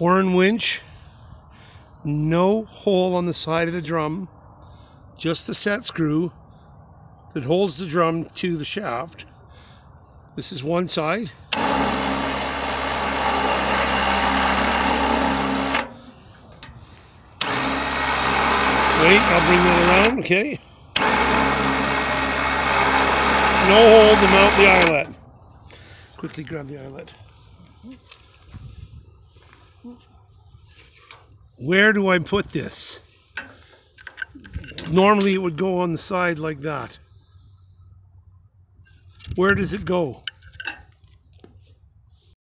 Warn winch, no hole on the side of the drum, just the set screw that holds the drum to the shaft. This is one side. Wait, I'll bring that around, okay? No hole to mount the eyelet. Quickly grab the eyelet. Where do I put this? Normally it would go on the side like that. Where does it go?